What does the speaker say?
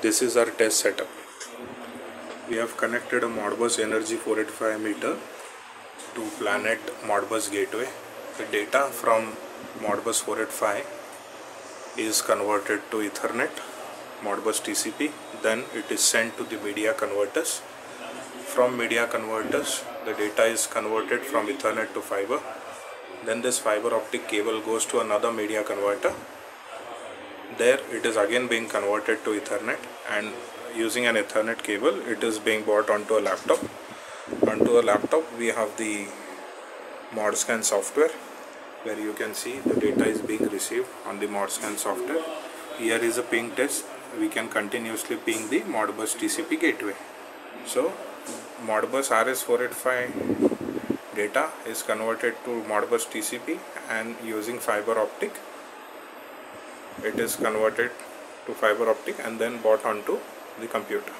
this is our test setup. We have connected a modbus energy 485 meter to planet modbus gateway. The data from modbus 485 is converted to ethernet modbus tcp then it is sent to the media converters. From media converters the data is converted from ethernet to fiber. Then this fiber optic cable goes to another media converter there it is again being converted to ethernet and using an ethernet cable it is being brought onto a laptop. Onto a laptop we have the modscan software where you can see the data is being received on the modscan software. Here is a ping test. We can continuously ping the modbus tcp gateway. So modbus rs485 data is converted to modbus tcp and using fiber optic it is converted to fiber optic and then brought onto the computer